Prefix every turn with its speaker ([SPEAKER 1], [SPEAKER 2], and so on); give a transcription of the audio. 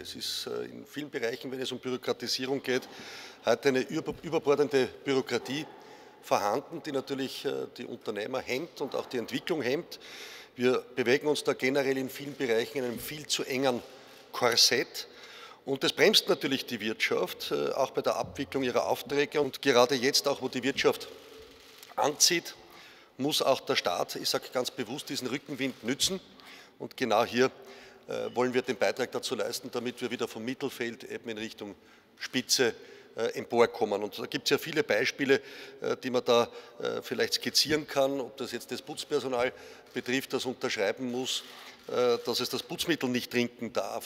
[SPEAKER 1] Es ist äh, in vielen Bereichen, wenn es um Bürokratisierung geht, heute eine überbordende Bürokratie vorhanden, die natürlich äh, die Unternehmer hemmt und auch die Entwicklung hemmt. Wir bewegen uns da generell in vielen Bereichen in einem viel zu engen Korsett. Und das bremst natürlich die Wirtschaft, äh, auch bei der Abwicklung ihrer Aufträge. Und gerade jetzt, auch wo die Wirtschaft anzieht, muss auch der Staat, ich sage ganz bewusst, diesen Rückenwind nützen. Und genau hier wollen wir den Beitrag dazu leisten, damit wir wieder vom Mittelfeld eben in Richtung Spitze äh, emporkommen. Und da gibt es ja viele Beispiele, äh, die man da vielleicht skizzieren kann, ob das jetzt das Putzpersonal betrifft, das unterschreiben muss, dass es das Putzmittel nicht trinken darf.